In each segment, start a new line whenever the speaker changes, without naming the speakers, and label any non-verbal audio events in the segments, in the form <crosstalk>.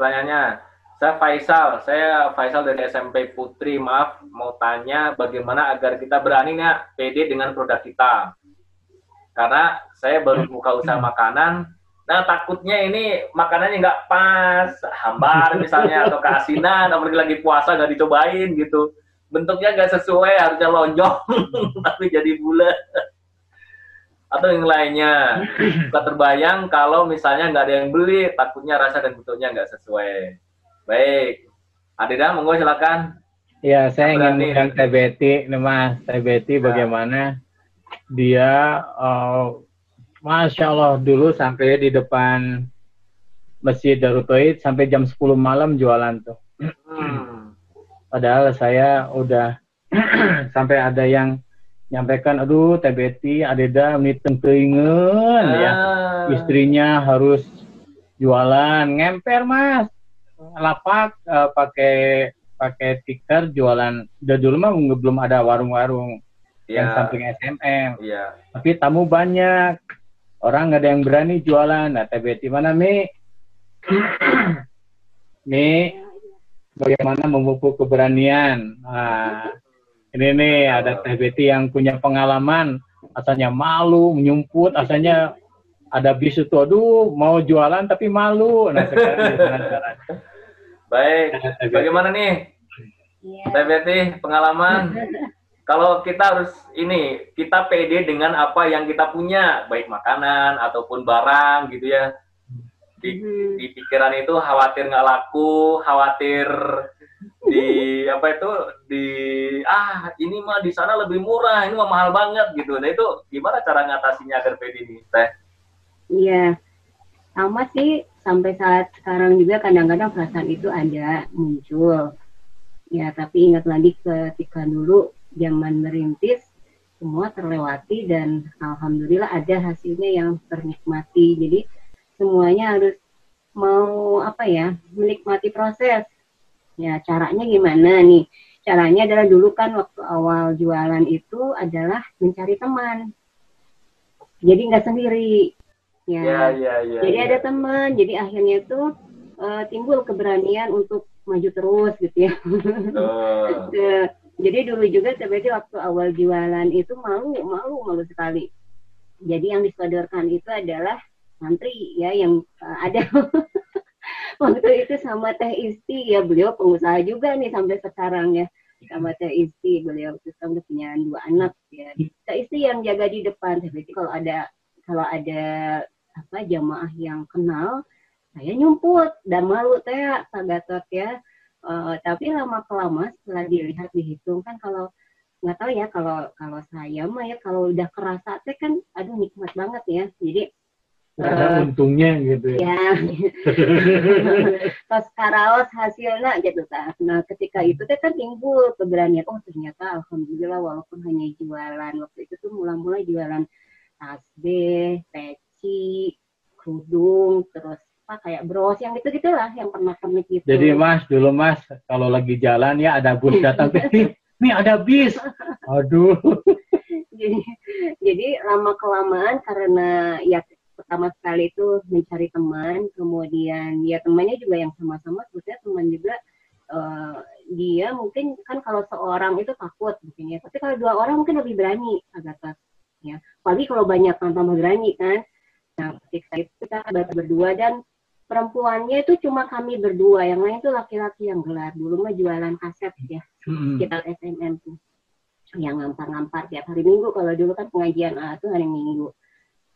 pertanyaannya. Saya Faisal, saya Faisal dari SMP Putri. Maaf, mau tanya bagaimana agar kita berani nih PD dengan produk kita. Karena saya baru buka usaha makanan, nah takutnya ini makanannya nggak pas, hambar misalnya, atau keasinan, apalagi lagi puasa nggak dicobain gitu. Bentuknya nggak sesuai, harusnya lonjong, <laughs> tapi jadi bulat. Atau yang lainnya, <clears throat> nggak terbayang kalau misalnya nggak ada yang beli, takutnya rasa dan bentuknya nggak sesuai. Baik. Adida, monggo silakan.
Ya, saya ingin mengundang nih Mas. Teh Betty ya. bagaimana dia, uh, Masya Allah dulu sampai di depan Masjid Darut sampai jam 10 malam jualan tuh. Hmm. Padahal saya udah <clears throat> sampai ada yang nyampaikan, aduh Betty, Adeda menit tentuingan ya. ah. ya. Istrinya harus jualan, ngemper mas lapak uh, pakai pakai tikar jualan. Udah dulu mah belum ada warung-warung yeah. yang samping SMM. Yeah. Tapi tamu banyak. Orang nggak ada yang berani jualan. Nah, TBT mana Mi? <clears throat> Mi, bagaimana memupuk keberanian? Nah, ini nih ada TBT yang punya pengalaman. Asalnya malu, menyumput, asalnya ada bisu tuh, aduh mau jualan tapi malu. Nah sekarang
Baik, bagaimana nih? Yeah. Teh Betty, pengalaman? <laughs> Kalau kita harus ini, kita pede dengan apa yang kita punya, baik makanan ataupun barang gitu ya. Di, mm-hmm. di pikiran itu khawatir nggak laku, khawatir di apa itu? Di ah ini mah di sana lebih murah, ini mah mahal banget gitu. Nah itu gimana cara ngatasinya agar pede nih, Teh?
Iya, sama sih sampai saat sekarang juga kadang-kadang perasaan itu ada muncul. Ya tapi ingat lagi ketika dulu zaman merintis semua terlewati dan alhamdulillah ada hasilnya yang ternikmati. Jadi semuanya harus mau apa ya menikmati proses ya caranya gimana nih caranya adalah dulu kan waktu awal jualan itu adalah mencari teman jadi nggak sendiri ya. Ya, ya, ya jadi ya. ada teman, jadi akhirnya itu uh, timbul keberanian untuk maju terus gitu ya. Oh. jadi dulu juga sebenarnya waktu awal jualan itu malu, malu, malu sekali. Jadi yang disodorkan itu adalah santri ya yang uh, ada <laughs> waktu itu sama Teh Isti ya beliau pengusaha juga nih sampai sekarang ya. Sama Teh Isti beliau itu kan udah punya dua anak ya. Teh Isti yang jaga di depan seperti kalau ada kalau ada apa jamaah yang kenal saya nyumput. Dan malu teh Pak Gatot ya. Uh, tapi lama kelama setelah dilihat dihitung kan kalau nggak tahu ya kalau kalau saya mah ya kalau udah kerasa teh kan aduh nikmat banget ya. Jadi
ada uh, untungnya gitu ya. ya. <laughs>
Pas karaos hasilnya gitu kan. Nah ketika itu teh kan timbul keberanian. Oh ternyata alhamdulillah walaupun hanya jualan waktu itu tuh mula-mula jualan tasbih, peci, kerudung, terus apa kayak bros yang gitu gitulah yang pernah pernik gitu.
Jadi mas dulu mas kalau lagi jalan ya ada bus datang nih, nih ada bis. Aduh. <laughs>
jadi jadi lama kelamaan karena ya pertama sekali itu mencari teman, kemudian ya temannya juga yang sama-sama sebetulnya teman juga uh, dia mungkin kan kalau seorang itu takut mungkin ya, tapi kalau dua orang mungkin lebih berani agak ya. Apalagi kalau banyak tanpa berani kan. Nah ketika itu kita berdua dan perempuannya itu cuma kami berdua yang lain tuh laki-laki yang gelar. Dulu mah jualan kaset ya hmm. kita SMM tuh. Yang ngampar-ngampar tiap hari minggu kalau dulu kan pengajian ah, tuh hari minggu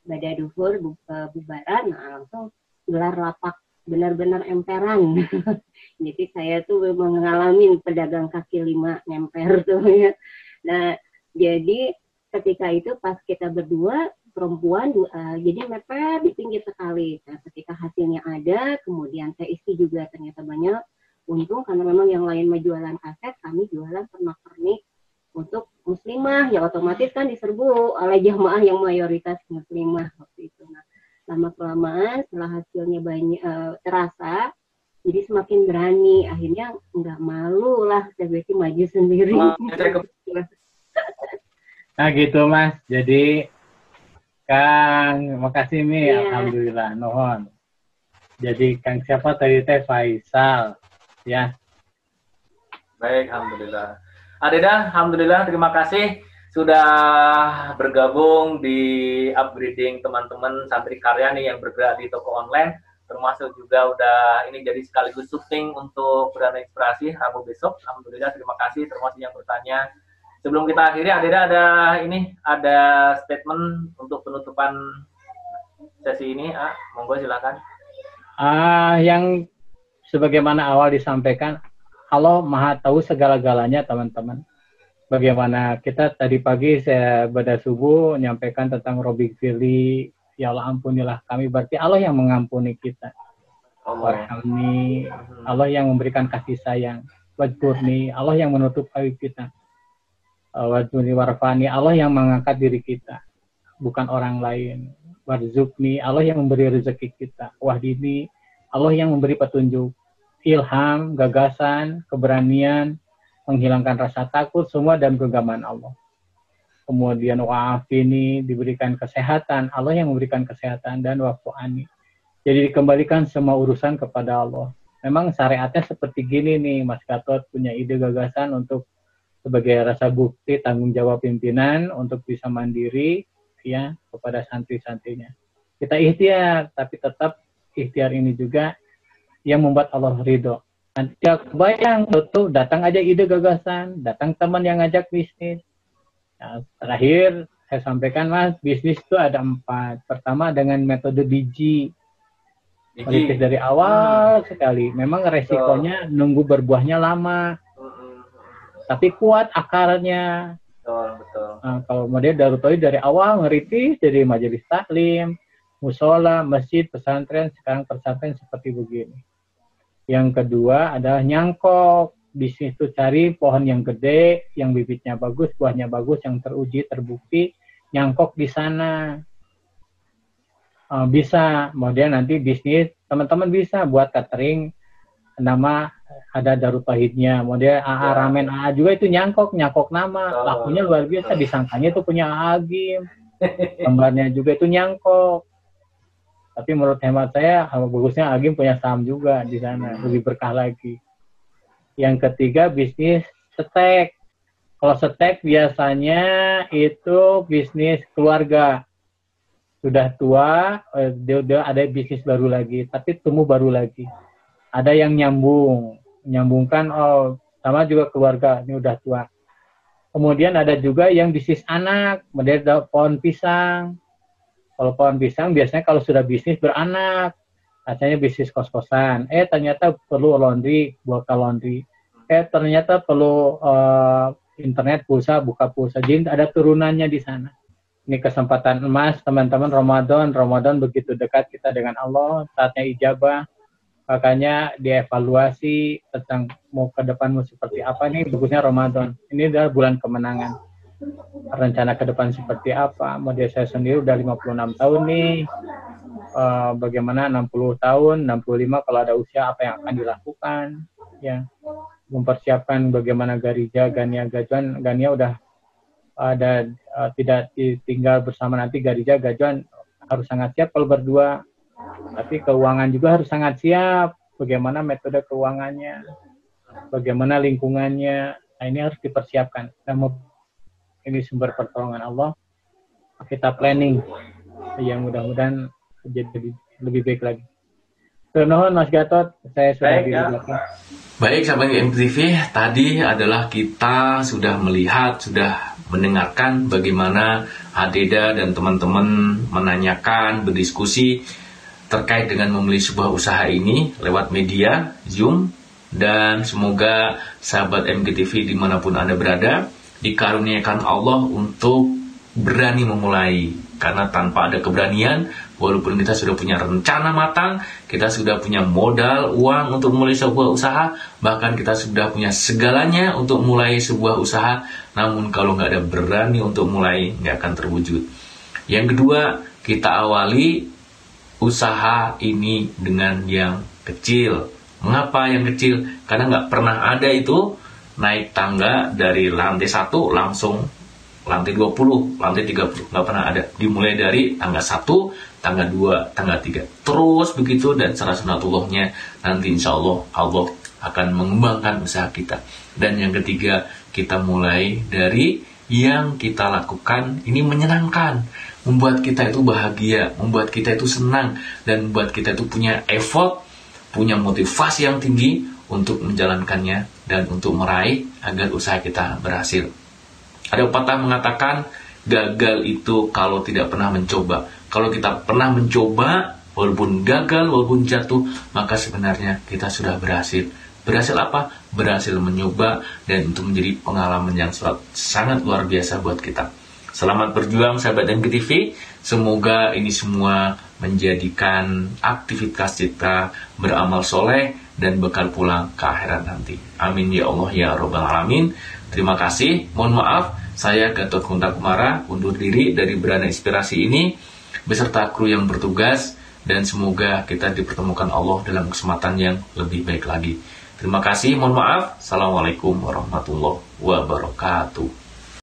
pada duhur bu, uh, bubaran nah langsung gelar lapak benar-benar emperan. <laughs> Jadi saya tuh mengalami pedagang kaki lima emper <laughs> tuh ya. Nah jadi ketika itu pas kita berdua perempuan uh, jadi mepet di pinggir sekali. Nah, ketika hasilnya ada, kemudian saya isi juga ternyata banyak. Untung karena memang yang lain mau jualan kaset, kami jualan pernak-pernik untuk muslimah ya otomatis kan diserbu oleh jamaah yang mayoritas muslimah waktu itu. Nah, lama kelamaan setelah hasilnya banyak uh, terasa, jadi semakin berani. Akhirnya nggak malu lah, saya maju sendiri. <laughs>
Nah gitu mas, jadi Kang, makasih Mi, yeah. Alhamdulillah, nuhon. Jadi Kang siapa tadi teh Faisal ya.
Baik, alhamdulillah. Adeda, alhamdulillah terima kasih sudah bergabung di upgrading teman-teman santri karya nih yang bergerak di toko online termasuk juga udah ini jadi sekaligus syuting untuk berada inspirasi Rabu besok. Alhamdulillah terima kasih termasuk yang bertanya. Sebelum kita akhiri Adeda ada ini ada statement untuk penutupan sesi ini. Ah, monggo silakan.
Ah, yang sebagaimana awal disampaikan, Allah Maha tahu segala-galanya, teman-teman bagaimana kita tadi pagi saya pada subuh menyampaikan tentang Robi Fili, ya Allah ampunilah kami berarti Allah yang mengampuni kita. Allah. Warhamni, Allah yang memberikan kasih sayang. Wajburni, Allah yang menutup aib kita. Wajburni warfani, Allah yang mengangkat diri kita. Bukan orang lain. Warzukni, Allah yang memberi rezeki kita. Wahdini, Allah yang memberi petunjuk. Ilham, gagasan, keberanian, menghilangkan rasa takut semua dan genggaman Allah. Kemudian wa'afini diberikan kesehatan, Allah yang memberikan kesehatan dan wa'fu'ani. Jadi dikembalikan semua urusan kepada Allah. Memang syariatnya seperti gini nih, Mas Gatot punya ide gagasan untuk sebagai rasa bukti tanggung jawab pimpinan untuk bisa mandiri ya kepada santri-santrinya. Kita ikhtiar, tapi tetap ikhtiar ini juga yang membuat Allah ridho. Nanti ya kebayang tuh datang aja ide gagasan, datang teman yang ngajak bisnis. Nah, terakhir saya sampaikan mas, bisnis itu ada empat. Pertama dengan metode biji. Merintis dari awal hmm. sekali. Memang resikonya oh. nunggu berbuahnya lama. Hmm. Tapi kuat akarnya. Betul, betul. Nah, kalau model Darutoi dari awal ngeritis dari majelis taklim, musola, masjid, pesantren, sekarang pesantren seperti begini yang kedua adalah nyangkok. Bisnis itu cari pohon yang gede, yang bibitnya bagus, buahnya bagus, yang teruji, terbukti, nyangkok di sana. Uh, bisa, kemudian nanti bisnis, teman-teman bisa buat catering, nama ada Darut Tauhidnya, model AA ya. Ramen. AA juga itu nyangkok, nyangkok nama, lakunya luar biasa, disangkanya itu punya Agim, gambarnya juga itu nyangkok. Tapi menurut hemat saya, bagusnya Agim punya saham juga di sana, lebih berkah lagi. Yang ketiga, bisnis setek. Kalau setek biasanya itu bisnis keluarga. Sudah tua, eh, dia udah ada bisnis baru lagi, tapi tumbuh baru lagi. Ada yang nyambung, nyambungkan, oh sama juga keluarga, ini udah tua. Kemudian ada juga yang bisnis anak, ada pohon pisang, kalau pohon pisang biasanya kalau sudah bisnis beranak, asalnya bisnis kos-kosan. Eh ternyata perlu laundry, buka laundry. Eh ternyata perlu uh, internet pulsa, buka pulsa. Jadi ada turunannya di sana. Ini kesempatan emas teman-teman Ramadan. Ramadan begitu dekat kita dengan Allah, saatnya ijabah. Makanya dievaluasi tentang mau ke depanmu seperti apa nih bagusnya Ramadan. Ini adalah bulan kemenangan rencana ke depan seperti apa. Model saya sendiri udah 56 tahun nih. Uh, bagaimana 60 tahun, 65 kalau ada usia apa yang akan dilakukan. Ya, mempersiapkan bagaimana Garija, Gania, Gajuan. Gania udah ada uh, tidak tinggal bersama nanti Garija, Gajuan harus sangat siap kalau berdua. Tapi keuangan juga harus sangat siap. Bagaimana metode keuangannya, bagaimana lingkungannya. Nah, ini harus dipersiapkan. Nah, ini sumber pertolongan Allah kita planning yang mudah-mudahan jadi lebih baik lagi. Terima Mas Gatot, saya sudah baik, ya.
Baik sahabat MTV, tadi adalah kita sudah melihat, sudah mendengarkan bagaimana Adeda dan teman-teman menanyakan, berdiskusi terkait dengan memilih sebuah usaha ini lewat media, Zoom, dan semoga sahabat MGTV di mana pun Anda berada, dikaruniakan Allah untuk berani memulai. Karena tanpa ada keberanian walaupun kita sudah punya rencana matang kita sudah punya modal uang untuk memulai sebuah usaha bahkan kita sudah punya segalanya untuk mulai sebuah usaha namun kalau nggak ada berani untuk mulai nggak akan terwujud. Yang kedua kita awali usaha ini dengan yang kecil. Mengapa yang kecil? Karena nggak pernah ada itu naik tangga dari lantai satu langsung lantai 20, lantai 30, nggak pernah ada. Dimulai dari tangga 1, tangga 2, tangga 3. Terus begitu dan secara sunatullahnya nanti insya Allah Allah akan mengembangkan usaha kita. Dan yang ketiga, kita mulai dari yang kita lakukan ini menyenangkan, membuat kita itu bahagia, membuat kita itu senang, dan membuat kita itu punya effort, punya motivasi yang tinggi untuk menjalankannya dan untuk meraih agar usaha kita berhasil. Ada pepatah mengatakan gagal itu kalau tidak pernah mencoba. Kalau kita pernah mencoba, walaupun gagal, walaupun jatuh, maka sebenarnya kita sudah berhasil. Berhasil apa? Berhasil mencoba dan itu menjadi pengalaman yang sangat luar biasa buat kita. Selamat berjuang sahabat MGTV. Semoga ini semua menjadikan aktivitas kita beramal soleh dan bekal pulang ke akhirat nanti. Amin ya Allah ya Rabbal Alamin. Terima kasih. Mohon maaf, saya Gatot Kunta Kumara undur diri dari Berana Inspirasi ini beserta kru yang bertugas dan semoga kita dipertemukan Allah dalam kesempatan yang lebih baik lagi. Terima kasih, mohon maaf. Assalamualaikum warahmatullahi wabarakatuh.